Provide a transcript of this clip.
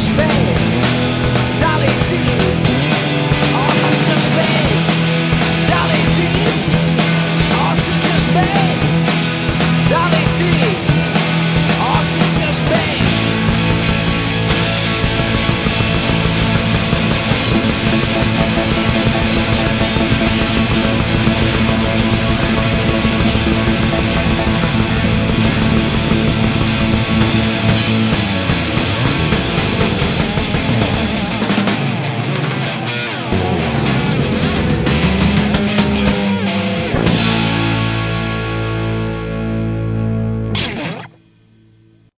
Spain.